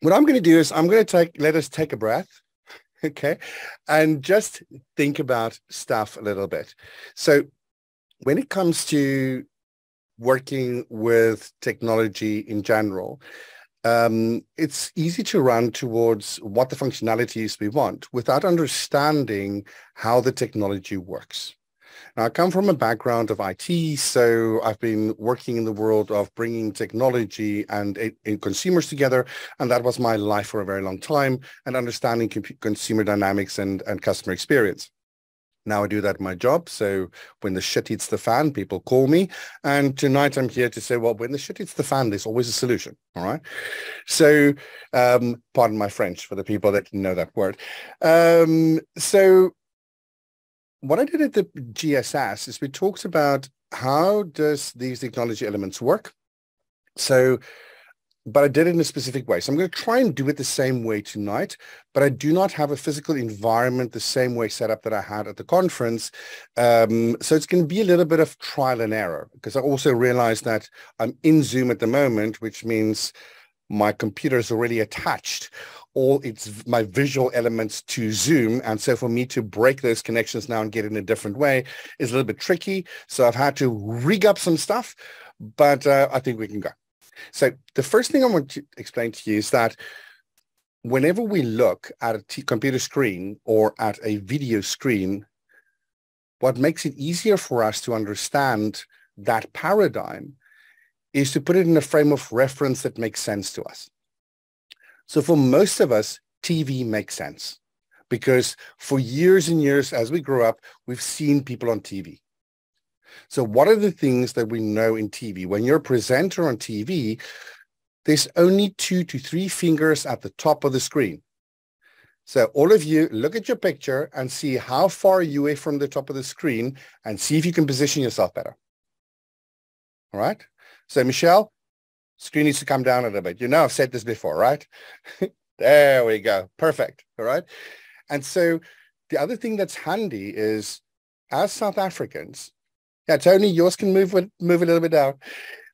what I'm going to do is I'm going to take, let us take a breath. Okay. And just think about stuff a little bit. So when it comes to working with technology in general, um, it's easy to run towards what the functionalities we want without understanding how the technology works. Now, I come from a background of IT, so I've been working in the world of bringing technology and, and consumers together, and that was my life for a very long time, and understanding consumer dynamics and, and customer experience. Now I do that my job. So when the shit hits the fan, people call me. And tonight I'm here to say, well, when the shit hits the fan, there's always a solution. All right. So um, pardon my French for the people that know that word. Um, so what I did at the GSS is we talked about how does these technology elements work. So but I did it in a specific way. So I'm going to try and do it the same way tonight, but I do not have a physical environment the same way set up that I had at the conference. Um, so it's going to be a little bit of trial and error because I also realized that I'm in Zoom at the moment, which means my computer is already attached all its my visual elements to Zoom. And so for me to break those connections now and get in a different way is a little bit tricky. So I've had to rig up some stuff, but uh, I think we can go. So the first thing I want to explain to you is that whenever we look at a computer screen or at a video screen, what makes it easier for us to understand that paradigm is to put it in a frame of reference that makes sense to us. So for most of us, TV makes sense because for years and years as we grow up, we've seen people on TV. So what are the things that we know in TV? When you're a presenter on TV, there's only two to three fingers at the top of the screen. So all of you look at your picture and see how far you are from the top of the screen and see if you can position yourself better. All right. So Michelle, screen needs to come down a little bit. You know, I've said this before, right? there we go. Perfect. All right. And so the other thing that's handy is as South Africans, yeah, Tony, yours can move move a little bit down.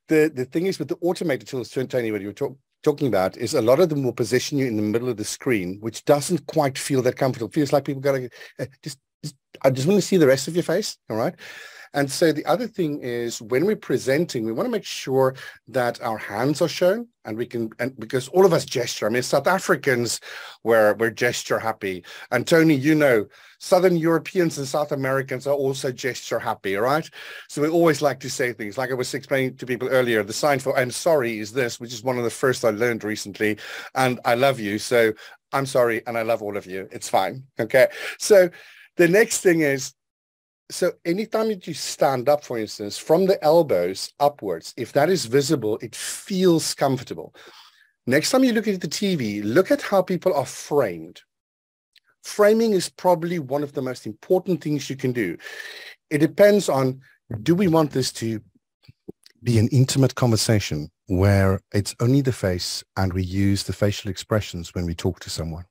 The the thing is with the automated tools, Tony, what you were talk, talking about is a lot of them will position you in the middle of the screen, which doesn't quite feel that comfortable. Feels like people got to uh, just, just, I just want to see the rest of your face. All right. And so the other thing is when we're presenting, we want to make sure that our hands are shown and we can, and because all of us gesture. I mean, South Africans were, we're gesture happy. And Tony, you know, Southern Europeans and South Americans are also gesture happy, right? So we always like to say things like I was explaining to people earlier, the sign for I'm sorry is this, which is one of the first I learned recently. And I love you. So I'm sorry. And I love all of you. It's fine. Okay. So the next thing is so anytime that you stand up, for instance, from the elbows upwards, if that is visible, it feels comfortable. Next time you look at the TV, look at how people are framed. Framing is probably one of the most important things you can do. It depends on, do we want this to be an intimate conversation where it's only the face and we use the facial expressions when we talk to someone?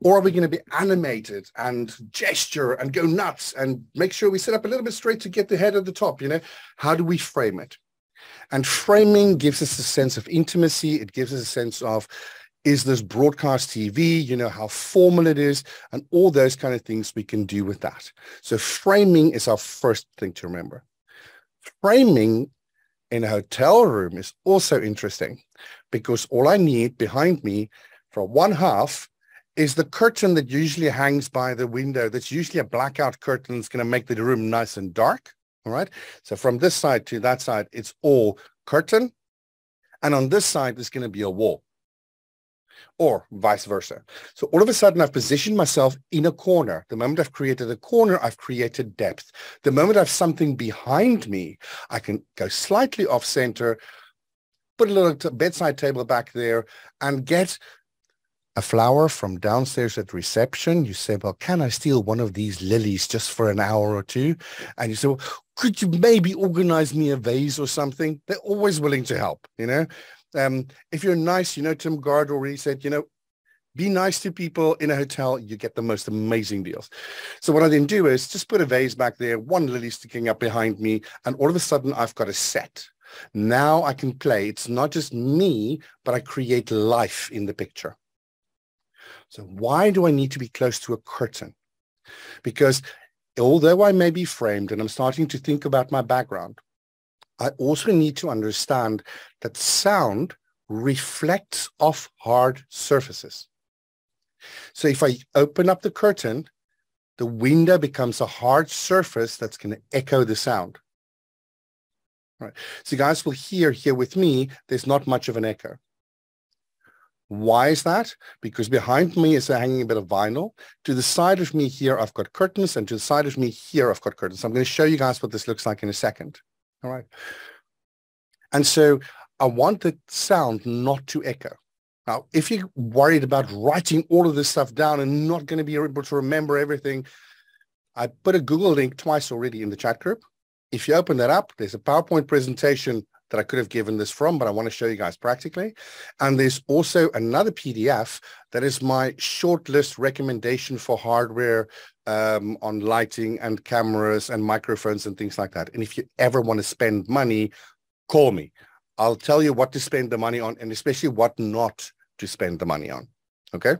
Or are we going to be animated and gesture and go nuts and make sure we sit up a little bit straight to get the head at the top? You know, how do we frame it? And framing gives us a sense of intimacy. It gives us a sense of, is this broadcast TV? You know, how formal it is and all those kind of things we can do with that. So framing is our first thing to remember. Framing in a hotel room is also interesting because all I need behind me for one half is the curtain that usually hangs by the window. That's usually a blackout curtain that's going to make the room nice and dark. All right. So from this side to that side, it's all curtain. And on this side, there's going to be a wall or vice versa. So all of a sudden, I've positioned myself in a corner. The moment I've created a corner, I've created depth. The moment I have something behind me, I can go slightly off center, put a little bedside table back there and get a flower from downstairs at reception. You say, well, can I steal one of these lilies just for an hour or two? And you say, well, could you maybe organize me a vase or something? They're always willing to help, you know? Um, if you're nice, you know, Tim Gard already said, you know, be nice to people in a hotel, you get the most amazing deals. So what I then do is just put a vase back there, one lily sticking up behind me, and all of a sudden I've got a set. Now I can play. It's not just me, but I create life in the picture. So why do I need to be close to a curtain? Because although I may be framed and I'm starting to think about my background, I also need to understand that sound reflects off hard surfaces. So if I open up the curtain, the window becomes a hard surface that's going to echo the sound. Right. So you guys will hear here with me, there's not much of an echo. Why is that? Because behind me is hanging a bit of vinyl. To the side of me here, I've got curtains, and to the side of me here, I've got curtains. I'm going to show you guys what this looks like in a second. All right. And so I want the sound not to echo. Now, if you're worried about writing all of this stuff down and not going to be able to remember everything, I put a Google link twice already in the chat group. If you open that up, there's a PowerPoint presentation that I could have given this from, but I want to show you guys practically. And there's also another PDF that is my short list recommendation for hardware um, on lighting and cameras and microphones and things like that. And if you ever want to spend money, call me. I'll tell you what to spend the money on and especially what not to spend the money on. Okay.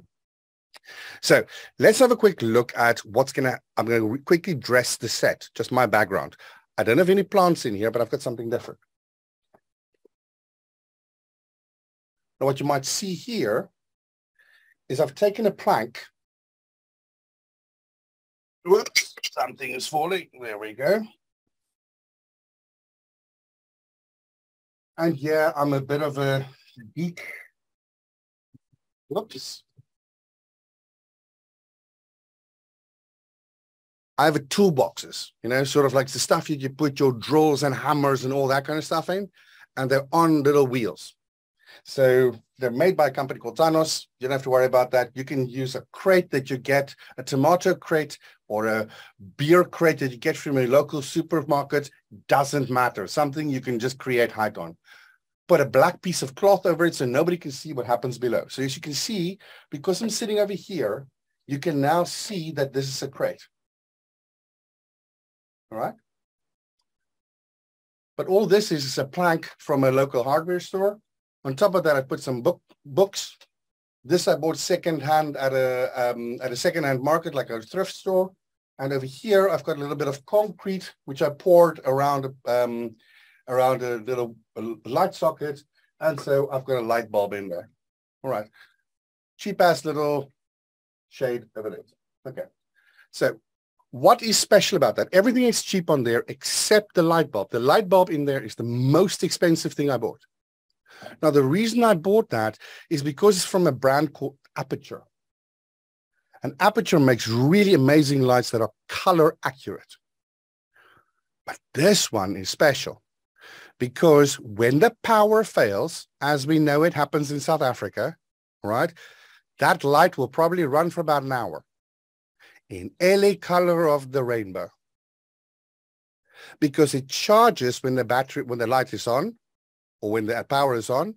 So let's have a quick look at what's going to, I'm going to quickly dress the set, just my background. I don't have any plants in here, but I've got something different. Now, what you might see here is I've taken a plank. Whoops, something is falling. There we go. And yeah, I'm a bit of a geek. Whoops. I have a toolboxes, you know, sort of like the stuff you, you put your drills and hammers and all that kind of stuff in, and they're on little wheels. So they're made by a company called Tanos. You don't have to worry about that. You can use a crate that you get, a tomato crate or a beer crate that you get from a local supermarket. Doesn't matter. Something you can just create height on. Put a black piece of cloth over it so nobody can see what happens below. So as you can see, because I'm sitting over here, you can now see that this is a crate. All right. But all this is, is a plank from a local hardware store on top of that, I put some book books. This I bought secondhand at a um, at a secondhand market, like a thrift store. And over here, I've got a little bit of concrete, which I poured around um, around a little light socket. And so I've got a light bulb in there. All right. Cheap ass little shade of it. Okay. So what is special about that? Everything is cheap on there except the light bulb. The light bulb in there is the most expensive thing I bought. Now, the reason I bought that is because it's from a brand called Aputure. And Aputure makes really amazing lights that are color accurate. But this one is special because when the power fails, as we know it happens in South Africa, right, that light will probably run for about an hour in any color of the rainbow because it charges when the battery, when the light is on or when the power is on.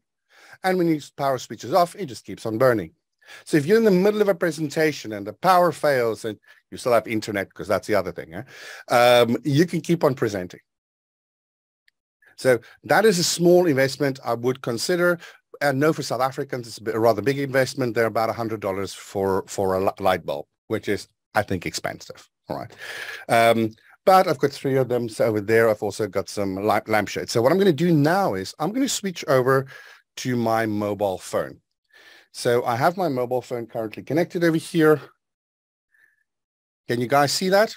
And when your power switches off, it just keeps on burning. So if you're in the middle of a presentation and the power fails and you still have internet, because that's the other thing, eh? um, you can keep on presenting. So that is a small investment I would consider. And no, for South Africans, it's a rather big investment. They're about $100 for, for a light bulb, which is, I think, expensive. All right. Um, but I've got three of them. So over there, I've also got some lampshades. So what I'm going to do now is I'm going to switch over to my mobile phone. So I have my mobile phone currently connected over here. Can you guys see that?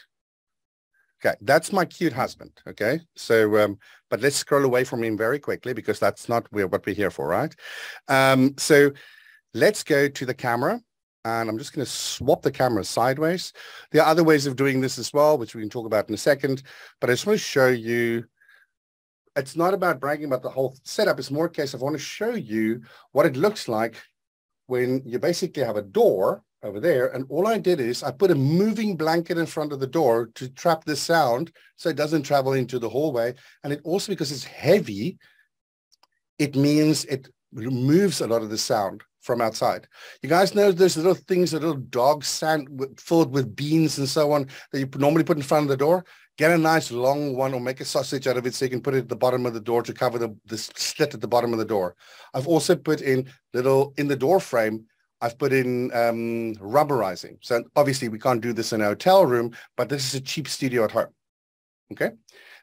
Okay, that's my cute husband. Okay, so um, but let's scroll away from him very quickly because that's not what we're here for, right? Um, so let's go to the camera and I'm just going to swap the camera sideways. There are other ways of doing this as well, which we can talk about in a second, but I just want to show you, it's not about bragging about the whole setup. It's more a case of I want to show you what it looks like when you basically have a door over there. And all I did is I put a moving blanket in front of the door to trap the sound so it doesn't travel into the hallway. And it also, because it's heavy, it means it removes a lot of the sound from outside. You guys know those little things, a little dog sand filled with beans and so on that you normally put in front of the door. Get a nice long one or make a sausage out of it so you can put it at the bottom of the door to cover the, the slit at the bottom of the door. I've also put in little, in the door frame, I've put in um, rubberizing. So obviously we can't do this in a hotel room, but this is a cheap studio at home. Okay.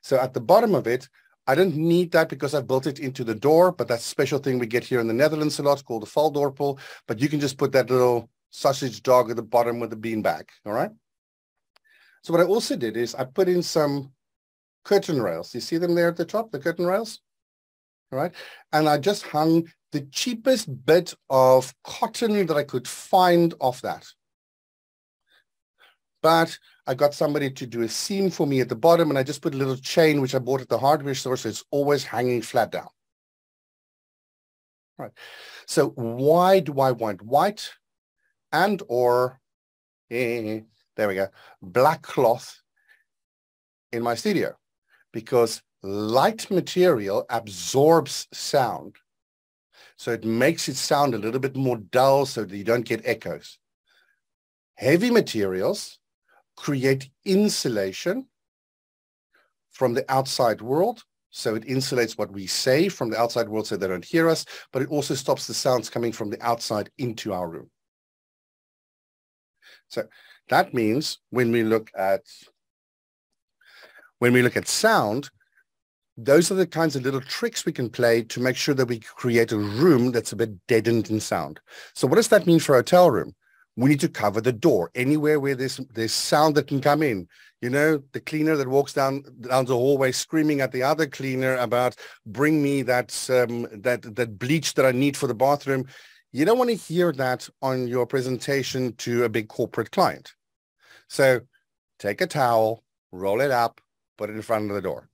So at the bottom of it, I don't need that because I've built it into the door, but that's a special thing we get here in the Netherlands a lot called the Valdorpel. But you can just put that little sausage dog at the bottom with the bean bag. All right. So what I also did is I put in some curtain rails. You see them there at the top, the curtain rails? All right. And I just hung the cheapest bit of cotton that I could find off that. But I got somebody to do a seam for me at the bottom and I just put a little chain, which I bought at the hardware store. So it's always hanging flat down. Right. So why do I want white and or eh, there we go, black cloth in my studio because light material absorbs sound. So it makes it sound a little bit more dull so that you don't get echoes. Heavy materials create insulation from the outside world. So it insulates what we say from the outside world so they don't hear us, but it also stops the sounds coming from the outside into our room. So that means when we look at when we look at sound, those are the kinds of little tricks we can play to make sure that we create a room that's a bit deadened in sound. So what does that mean for a hotel room? We need to cover the door anywhere where there's there's sound that can come in. You know, the cleaner that walks down down the hallway screaming at the other cleaner about bring me that um, that that bleach that I need for the bathroom. You don't want to hear that on your presentation to a big corporate client. So take a towel, roll it up, put it in front of the door.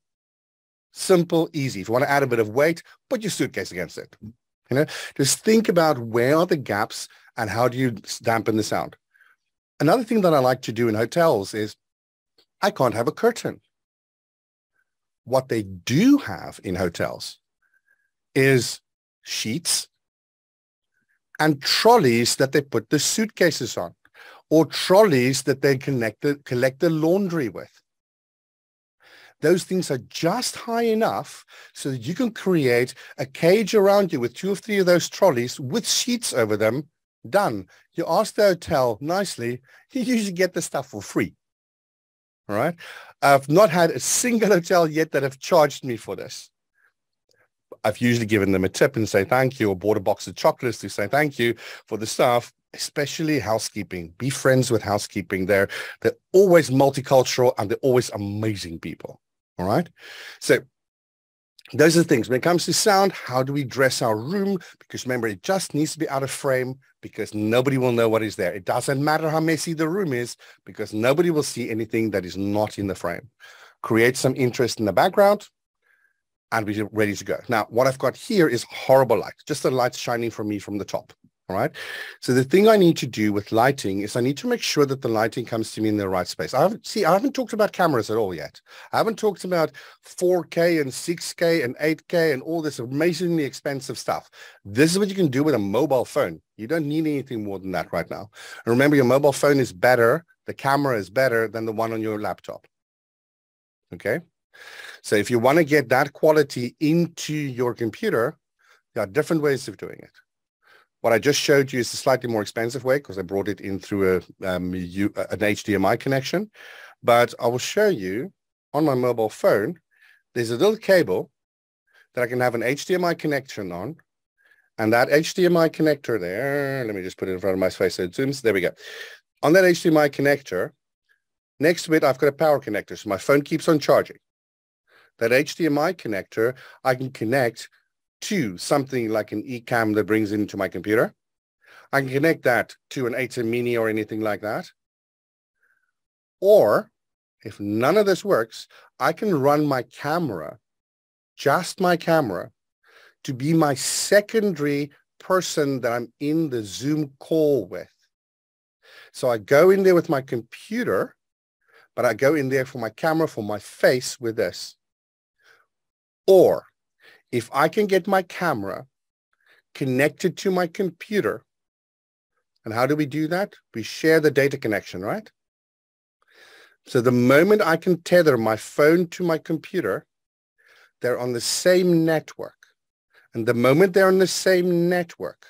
Simple, easy. If you want to add a bit of weight, put your suitcase against it. You know, just think about where are the gaps and how do you dampen the sound. Another thing that I like to do in hotels is I can't have a curtain. What they do have in hotels is sheets and trolleys that they put the suitcases on or trolleys that they connect the, collect the laundry with. Those things are just high enough so that you can create a cage around you with two or three of those trolleys with sheets over them. Done. You ask the hotel nicely, you usually get the stuff for free. All right. I've not had a single hotel yet that have charged me for this. I've usually given them a tip and say thank you or bought a box of chocolates to say thank you for the staff, especially housekeeping. Be friends with housekeeping. They're, they're always multicultural and they're always amazing people. All right. So those are the things. When it comes to sound, how do we dress our room? Because remember, it just needs to be out of frame because nobody will know what is there. It doesn't matter how messy the room is because nobody will see anything that is not in the frame. Create some interest in the background and we're ready to go. Now, what I've got here is horrible light, just the light shining from me from the top. All right. So the thing I need to do with lighting is I need to make sure that the lighting comes to me in the right space. I haven't see, I haven't talked about cameras at all yet. I haven't talked about 4K and 6K and 8K and all this amazingly expensive stuff. This is what you can do with a mobile phone. You don't need anything more than that right now. And remember, your mobile phone is better. The camera is better than the one on your laptop. Okay. So if you want to get that quality into your computer, there are different ways of doing it. What I just showed you is a slightly more expensive way because I brought it in through a, um, an HDMI connection. But I will show you on my mobile phone, there's a little cable that I can have an HDMI connection on. And that HDMI connector there, let me just put it in front of my face so it zooms. There we go. On that HDMI connector, next to it, I've got a power connector. So my phone keeps on charging. That HDMI connector, I can connect to something like an eCam that brings into my computer. I can connect that to an ATEM Mini or anything like that. Or if none of this works, I can run my camera, just my camera, to be my secondary person that I'm in the Zoom call with. So I go in there with my computer, but I go in there for my camera, for my face with this. Or if I can get my camera connected to my computer, and how do we do that? We share the data connection, right? So the moment I can tether my phone to my computer, they're on the same network. And the moment they're on the same network,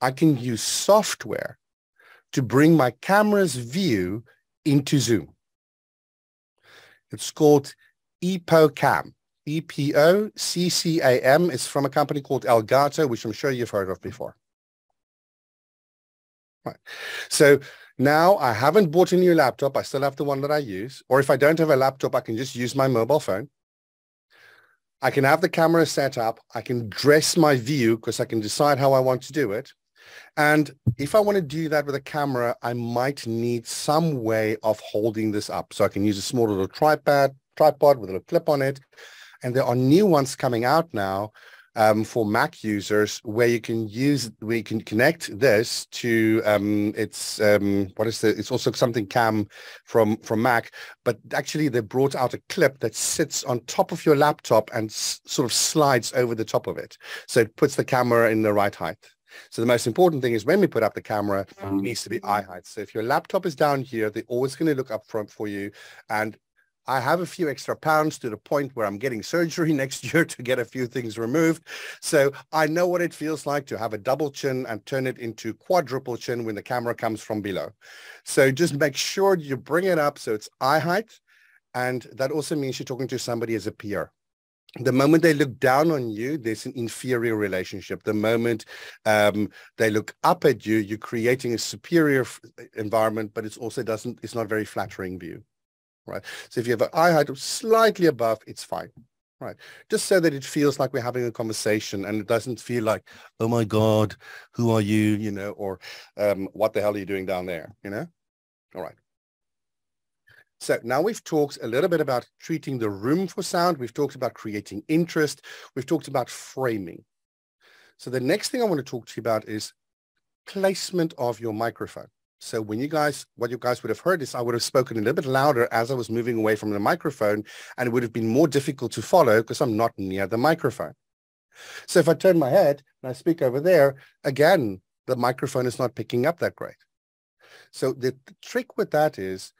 I can use software to bring my camera's view into Zoom. It's called EpocCam. E-P-O-C-C-A-M is from a company called Elgato, which I'm sure you've heard of before. Right. So now I haven't bought a new laptop. I still have the one that I use. Or if I don't have a laptop, I can just use my mobile phone. I can have the camera set up. I can dress my view because I can decide how I want to do it. And if I want to do that with a camera, I might need some way of holding this up. So I can use a small little tripod, tripod with a little clip on it. And there are new ones coming out now um, for Mac users where you can use, we can connect this to, um, it's, um, what is the, it's also something cam from, from Mac, but actually they brought out a clip that sits on top of your laptop and sort of slides over the top of it. So it puts the camera in the right height. So the most important thing is when we put up the camera, it needs to be eye height. So if your laptop is down here, they're always going to look up front for you. And I have a few extra pounds to the point where I'm getting surgery next year to get a few things removed. So I know what it feels like to have a double chin and turn it into quadruple chin when the camera comes from below. So just make sure you bring it up so it's eye height. And that also means you're talking to somebody as a peer. The moment they look down on you, there's an inferior relationship. The moment um, they look up at you, you're creating a superior environment, but it's also doesn't, it's not very flattering view right? So if you have an eye height slightly above, it's fine, right? Just so that it feels like we're having a conversation and it doesn't feel like, oh my God, who are you, you know, or um, what the hell are you doing down there, you know? All right. So now we've talked a little bit about treating the room for sound. We've talked about creating interest. We've talked about framing. So the next thing I want to talk to you about is placement of your microphone. So when you guys, what you guys would have heard is I would have spoken a little bit louder as I was moving away from the microphone and it would have been more difficult to follow because I'm not near the microphone. So if I turn my head and I speak over there, again, the microphone is not picking up that great. So the, the trick with that is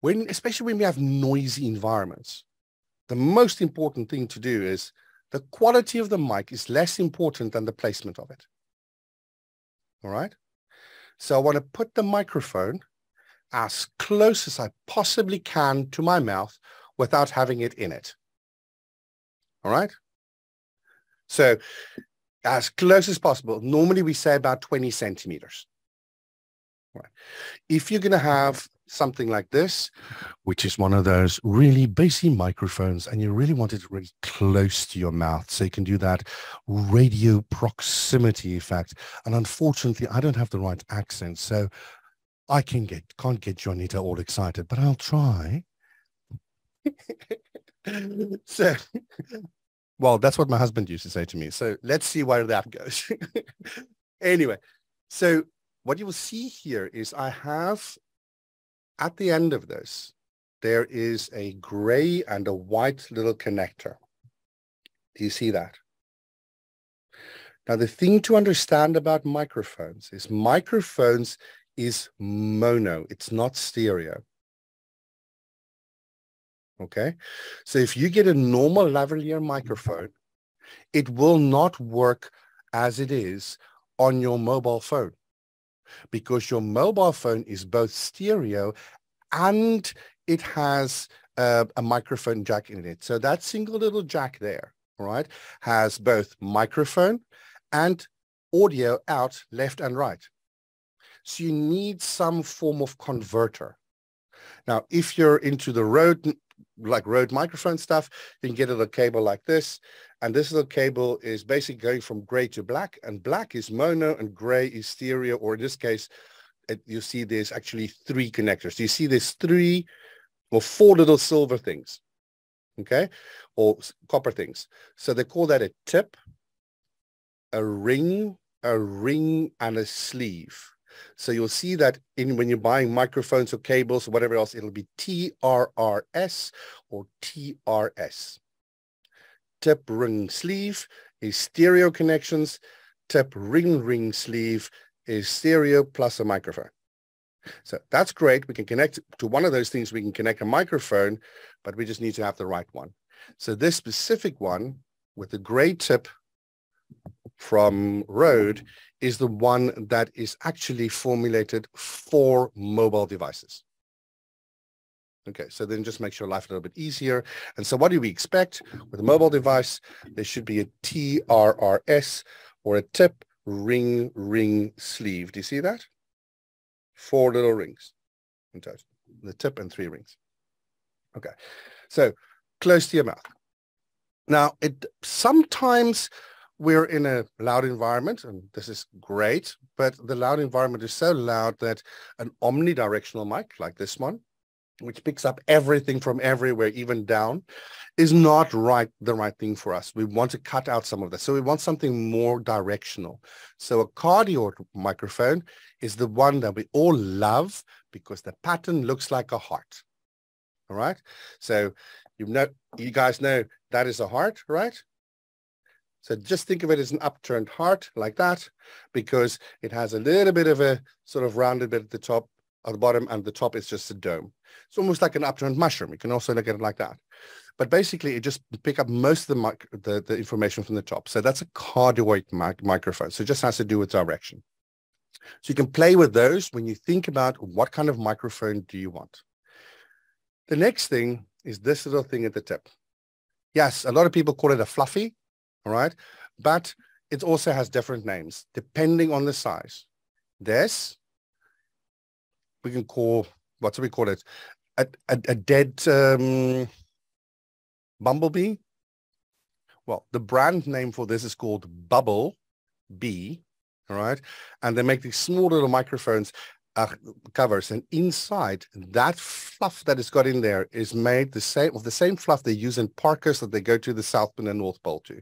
when, especially when we have noisy environments, the most important thing to do is the quality of the mic is less important than the placement of it. All right. So I want to put the microphone as close as I possibly can to my mouth without having it in it. All right? So as close as possible. Normally we say about 20 centimeters. Right. If you're going to have something like this, which is one of those really bassy microphones, and you really want it really close to your mouth, so you can do that radio proximity effect. And unfortunately, I don't have the right accent, so I can get can't get Jonita all excited, but I'll try. so, well, that's what my husband used to say to me. So let's see where that goes. anyway, so what you will see here is I have at the end of this, there is a gray and a white little connector. Do you see that? Now, the thing to understand about microphones is microphones is mono. It's not stereo. Okay. So if you get a normal lavalier microphone, it will not work as it is on your mobile phone because your mobile phone is both stereo and it has uh, a microphone jack in it. So that single little jack there, right, has both microphone and audio out left and right. So you need some form of converter. Now, if you're into the Rode, like Rode microphone stuff, you can get a little cable like this. And this little cable is basically going from gray to black and black is mono and gray is stereo, or in this case, it, you see there's actually three connectors. You see there's three or four little silver things, okay, or copper things. So they call that a tip, a ring, a ring, and a sleeve. So you'll see that in when you're buying microphones or cables or whatever else, it'll be TRRS or TRS tip ring sleeve is stereo connections. Tip ring ring sleeve is stereo plus a microphone. So that's great. We can connect to one of those things. We can connect a microphone, but we just need to have the right one. So this specific one with the gray tip from Rode mm. is the one that is actually formulated for mobile devices. Okay, so then just makes your life a little bit easier. And so what do we expect with a mobile device? There should be a TRRS or a tip ring ring sleeve. Do you see that? Four little rings in total, the tip and three rings. Okay, so close to your mouth. Now, it sometimes we're in a loud environment, and this is great, but the loud environment is so loud that an omnidirectional mic like this one, which picks up everything from everywhere, even down, is not right the right thing for us. We want to cut out some of that. So we want something more directional. So a cardioid microphone is the one that we all love because the pattern looks like a heart. All right. So you know, you guys know that is a heart, right? So just think of it as an upturned heart like that, because it has a little bit of a sort of rounded bit at the top, at the bottom, and the top is just a dome. It's almost like an upturned mushroom. You can also look at it like that. But basically, it just pick up most of the, mic the, the information from the top. So that's a cardioid mic microphone. So it just has to do with direction. So you can play with those when you think about what kind of microphone do you want. The next thing is this little thing at the tip. Yes, a lot of people call it a fluffy, all right? But it also has different names depending on the size. This, we can call, what do we call it? A, a, a dead um, bumblebee. Well, the brand name for this is called Bubble Bee, all right? And they make these small little microphones uh, covers and inside that fluff that is got in there is made the same of the same fluff they use in parkas that they go to the South Pole and North Pole to.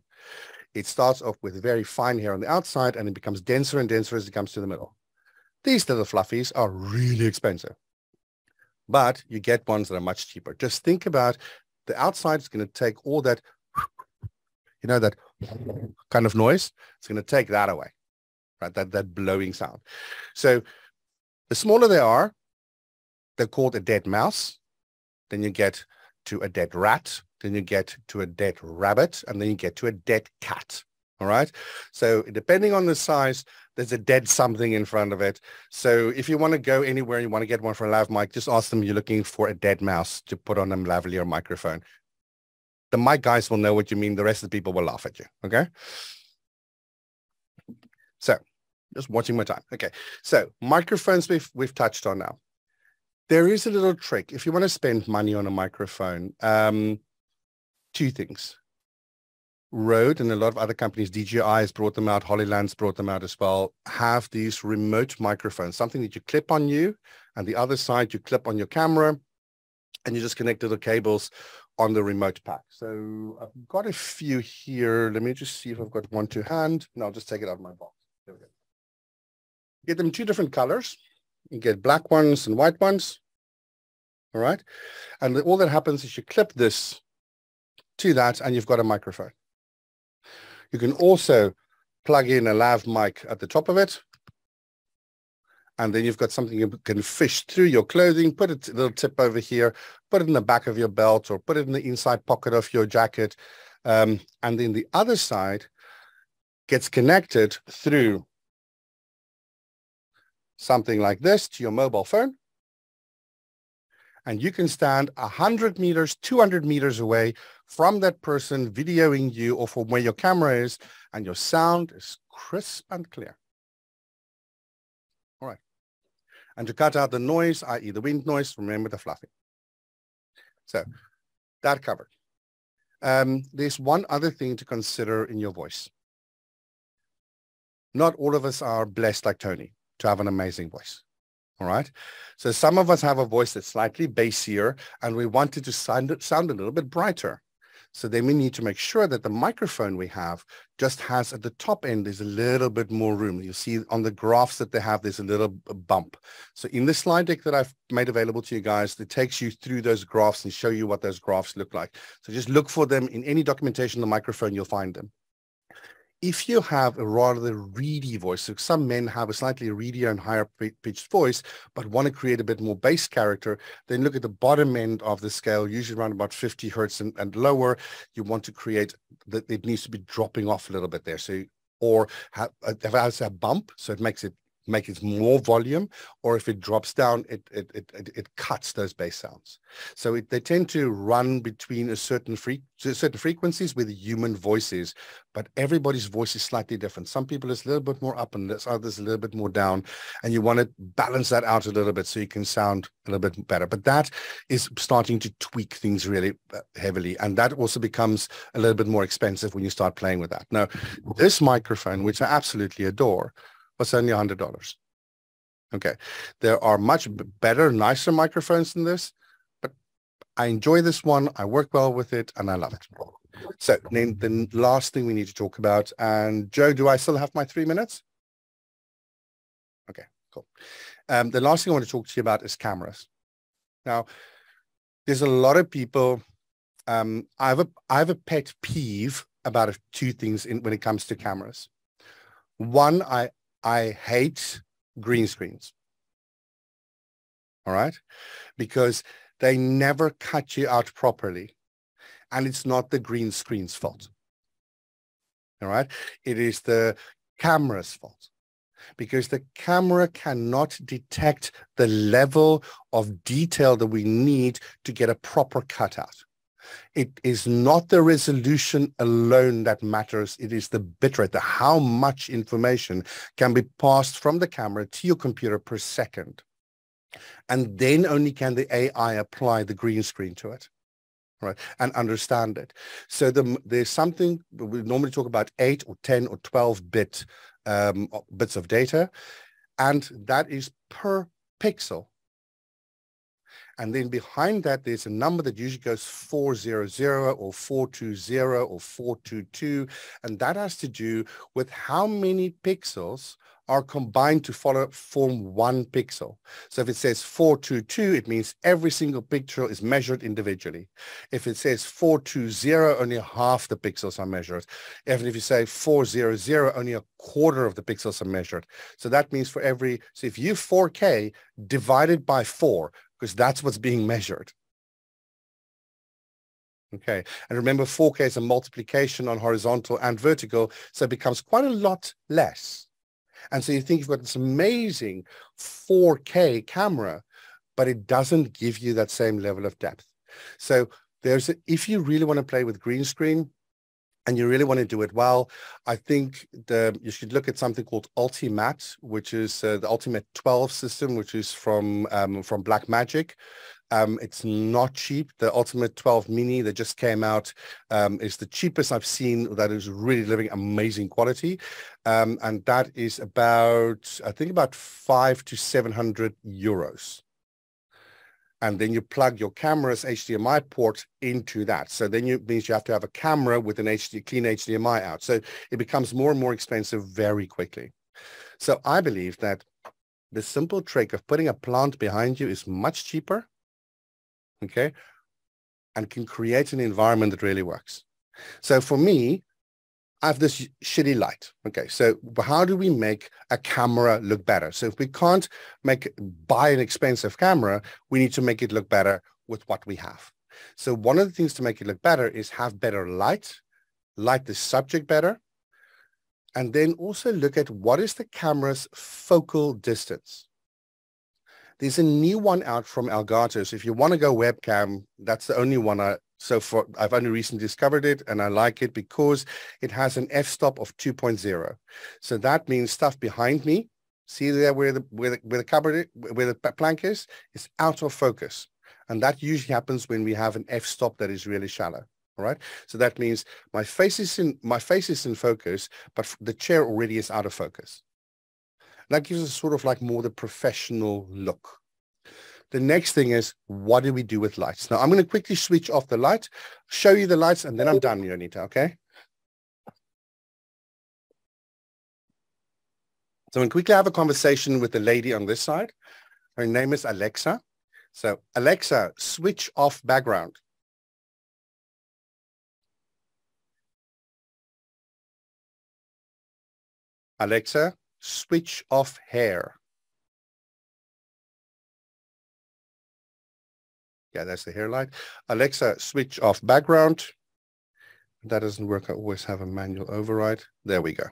It starts off with very fine hair on the outside and it becomes denser and denser as it comes to the middle. These little fluffies are really expensive, but you get ones that are much cheaper. Just think about the outside is going to take all that, you know, that kind of noise. It's going to take that away, right? That, that blowing sound. So the smaller they are, they're called a dead mouse. Then you get to a dead rat. Then you get to a dead rabbit. And then you get to a dead cat. All right. So depending on the size, there's a dead something in front of it. So if you want to go anywhere and you want to get one for a lav mic, just ask them you're looking for a dead mouse to put on a lavalier microphone. The mic guys will know what you mean. The rest of the people will laugh at you. Okay. Just watching my time. Okay. So microphones we've, we've touched on now. There is a little trick. If you want to spend money on a microphone, um, two things. Rode and a lot of other companies, DJI has brought them out, Hollyland's brought them out as well, have these remote microphones, something that you clip on you, and the other side you clip on your camera, and you just connect little cables on the remote pack. So I've got a few here. Let me just see if I've got one to hand. No, I'll just take it out of my box. There we go get them two different colors. You get black ones and white ones. All right. And all that happens is you clip this to that and you've got a microphone. You can also plug in a lav mic at the top of it. And then you've got something you can fish through your clothing, put a little tip over here, put it in the back of your belt or put it in the inside pocket of your jacket. Um, and then the other side gets connected through something like this to your mobile phone. And you can stand 100 meters, 200 meters away from that person videoing you or from where your camera is, and your sound is crisp and clear. All right. And to cut out the noise, i.e. the wind noise, remember the fluffy. So that covered. Um, there's one other thing to consider in your voice. Not all of us are blessed like Tony to have an amazing voice. All right. So some of us have a voice that's slightly bassier and we want it to sound, sound a little bit brighter. So then we need to make sure that the microphone we have just has at the top end, there's a little bit more room. You see on the graphs that they have, there's a little bump. So in the slide deck that I've made available to you guys, it takes you through those graphs and show you what those graphs look like. So just look for them in any documentation, the microphone, you'll find them. If you have a rather reedy voice, so some men have a slightly reedier and higher pitched voice, but want to create a bit more bass character, then look at the bottom end of the scale, usually around about 50 hertz and, and lower. You want to create that it needs to be dropping off a little bit there. So or uh, have, have has a bump, so it makes it make it more volume, or if it drops down, it it it, it cuts those bass sounds. So it, they tend to run between a certain fre certain frequencies with human voices, but everybody's voice is slightly different. Some people is a little bit more up and others a little bit more down, and you want to balance that out a little bit so you can sound a little bit better. But that is starting to tweak things really uh, heavily, and that also becomes a little bit more expensive when you start playing with that. Now, this microphone, which I absolutely adore, was only $100. Okay. There are much better, nicer microphones than this, but I enjoy this one. I work well with it and I love it. So then the last thing we need to talk about, and Joe, do I still have my three minutes? Okay, cool. Um, the last thing I want to talk to you about is cameras. Now, there's a lot of people, um, I, have a, I have a pet peeve about two things in, when it comes to cameras. One, I I hate green screens. All right. Because they never cut you out properly. And it's not the green screen's fault. All right. It is the camera's fault because the camera cannot detect the level of detail that we need to get a proper cutout. It is not the resolution alone that matters. It is the bitrate, the how much information can be passed from the camera to your computer per second. And then only can the AI apply the green screen to it right, and understand it. So the, there's something, we normally talk about 8 or 10 or 12 bit um, bits of data, and that is per pixel. And then behind that, there's a number that usually goes 400 or 420 or 422. And that has to do with how many pixels are combined to follow, form one pixel. So if it says 422, it means every single pixel is measured individually. If it says 420, only half the pixels are measured. Even if you say 400, only a quarter of the pixels are measured. So that means for every, so if you 4K divided by four, because that's what's being measured. Okay, and remember 4K is a multiplication on horizontal and vertical, so it becomes quite a lot less. And so you think you've got this amazing 4K camera, but it doesn't give you that same level of depth. So there's, a, if you really want to play with green screen, and you really want to do it well, I think the, you should look at something called Ultimatte, which is uh, the Ultimatte 12 system, which is from um, from Blackmagic. Um, it's not cheap. The Ultimatte 12 Mini that just came out um, is the cheapest I've seen that is really living amazing quality. Um, and that is about, I think about five to 700 euros and then you plug your camera's HDMI port into that. So then it means you have to have a camera with an HD, clean HDMI out. So it becomes more and more expensive very quickly. So I believe that the simple trick of putting a plant behind you is much cheaper, okay, and can create an environment that really works. So for me, I have this shitty light. Okay, so how do we make a camera look better? So if we can't make buy an expensive camera, we need to make it look better with what we have. So one of the things to make it look better is have better light, light the subject better, and then also look at what is the camera's focal distance. There's a new one out from Elgato. So if you want to go webcam, that's the only one I, so for I've only recently discovered it and I like it because it has an f-stop of 2.0. So that means stuff behind me, see there where the where the, where the cupboard where the plank is, is out of focus. And that usually happens when we have an f-stop that is really shallow. All right. So that means my face is in my face is in focus, but the chair already is out of focus. That gives us sort of like more the professional look. The next thing is, what do we do with lights? Now, I'm going to quickly switch off the light, show you the lights, and then I'm done, Jonita, okay? So I'm going to quickly have a conversation with the lady on this side. Her name is Alexa. So Alexa, switch off background. Alexa, switch off hair. Yeah, that's the hair light. Alexa, switch off background. That doesn't work. I always have a manual override. There we go.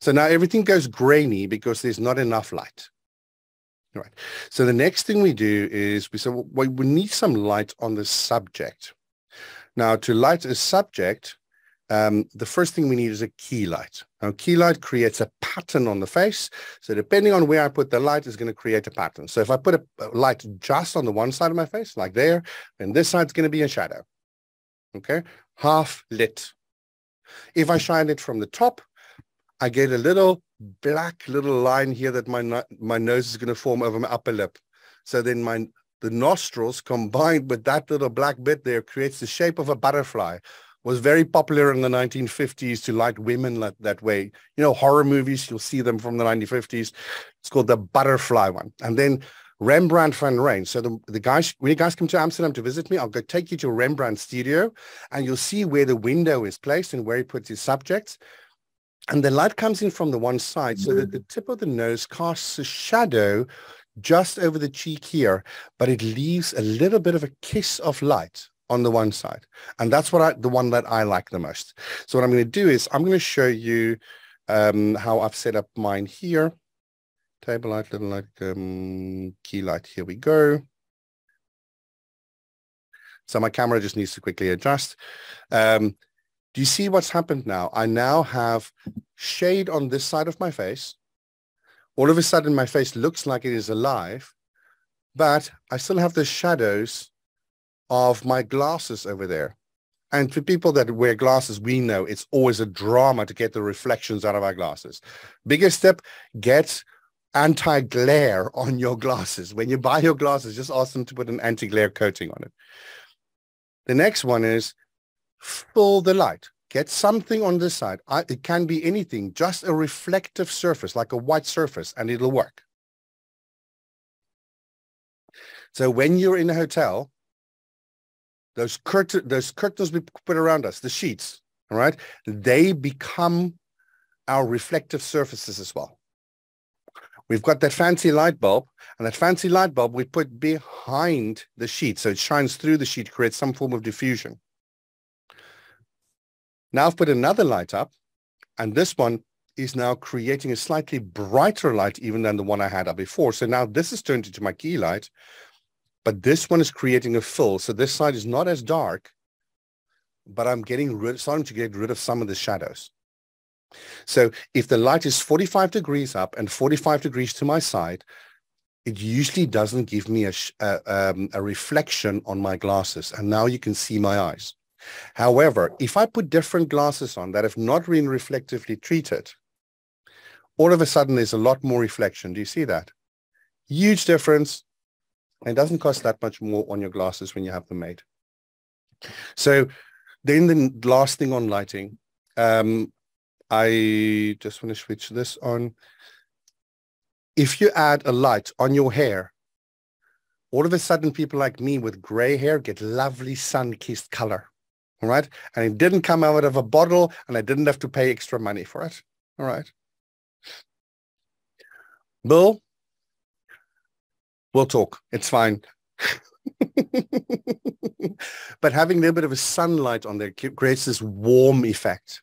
So now everything goes grainy because there's not enough light. All right. So the next thing we do is we say, well, we need some light on the subject. Now to light a subject, um, the first thing we need is a key light. Now, key light creates a pattern on the face. So depending on where I put the light is going to create a pattern. So if I put a, light just on the one side of my face, like there, then this side's going to be a shadow. Okay, half lit. If I shine it from the top, I get a little black little line here that my my nose is going to form over my upper lip. So then my the nostrils combined with that little black bit there creates the shape of a butterfly was very popular in the 1950s to light women like that way. You know, horror movies, you'll see them from the 1950s. It's called the butterfly one. And then Rembrandt van Rijn. So the, the guys, when you guys come to Amsterdam to visit me, I'll go take you to Rembrandt studio and you'll see where the window is placed and where he puts his subjects. And the light comes in from the one side so that mm-hmm. the tip of the nose casts a shadow just over the cheek here, but it leaves a little bit of a kiss of light on the one side. And that's what I, the one that I like the most. So what I'm going to do is I'm going to show you um, how I've set up mine here. Table light, little light, um, key light. Here we go. So my camera just needs to quickly adjust. Um, do you see what's happened now? I now have shade on this side of my face. All of a sudden, my face looks like it is alive, but I still have the shadows of my glasses over there. And for people that wear glasses, we know it's always a drama to get the reflections out of our glasses. Biggest step, get anti-glare on your glasses. When you buy your glasses, just ask them to put an anti-glare coating on it. The next one is fill the light. Get something on this side. I, it can be anything, just a reflective surface, like a white surface, and it'll work. So when you're in a hotel, those curtain, those curtains we put around us, the sheets, all right, they become our reflective surfaces as well. We've got that fancy light bulb, and that fancy light bulb we put behind the sheet, so it shines through the sheet, creates some form of diffusion. Now I've put another light up, and this one is now creating a slightly brighter light even than the one I had up before. So now this is turned into my key light, but this one is creating a fill. So this side is not as dark, but I'm getting rid, starting to get rid of some of the shadows. So if the light is 45 degrees up and 45 degrees to my side, it usually doesn't give me a, a, um, a reflection on my glasses. And now you can see my eyes. However, if I put different glasses on that have not been reflectively treated, all of a sudden there's a lot more reflection. Do you see that? Huge difference. It doesn't cost that much more on your glasses when you have them made. So then the last thing on lighting, um, I just want to switch this on. If you add a light on your hair, all of a sudden people like me with gray hair get lovely sun-kissed color. All right. And it didn't come out of a bottle and I didn't have to pay extra money for it. All right. Bill, we'll talk. It's fine. but having a little bit of a sunlight on there creates this warm effect.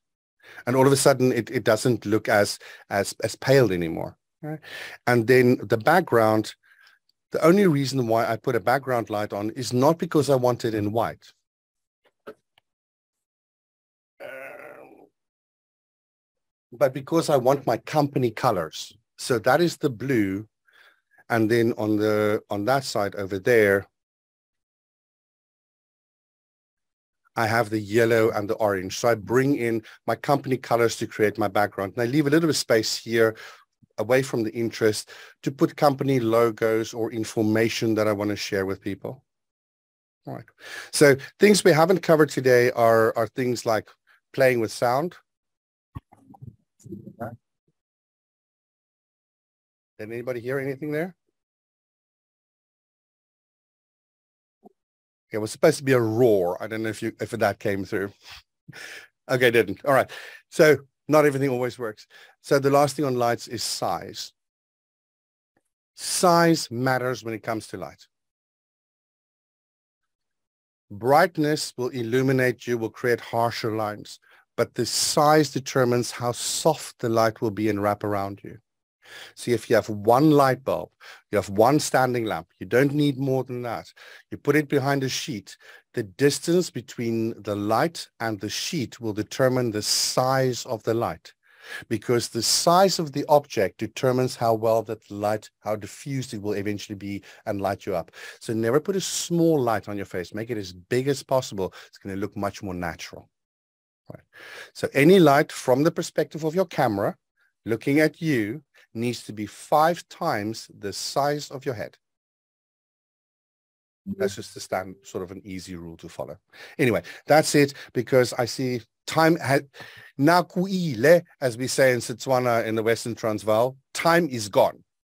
And all of a sudden it, it doesn't look as, as, as pale anymore. Right? And then the background, the only reason why I put a background light on is not because I want it in white. Um, but because I want my company colors. So that is the blue. And then on the on that side over there, I have the yellow and the orange. So I bring in my company colors to create my background. And I leave a little bit of space here away from the interest to put company logos or information that I want to share with people. All right. So things we haven't covered today are, are things like playing with sound. Did anybody hear anything there? It was supposed to be a roar. I don't know if you if that came through. okay, didn't. All right. So not everything always works. So the last thing on lights is size. Size matters when it comes to light. Brightness will illuminate you, will create harsher lines, but the size determines how soft the light will be and wrap around you. See, if you have one light bulb, you have one standing lamp, you don't need more than that. You put it behind a sheet, the distance between the light and the sheet will determine the size of the light because the size of the object determines how well that light, how diffused it will eventually be and light you up. So never put a small light on your face. Make it as big as possible. It's going to look much more natural. Right. So any light from the perspective of your camera looking at you needs to be five times the size of your head. Mm-hmm. That's just a stand sort of an easy rule to follow. Anyway, that's it because I see time had nakuile, as we say in Setswana in the Western Transvaal, time is gone.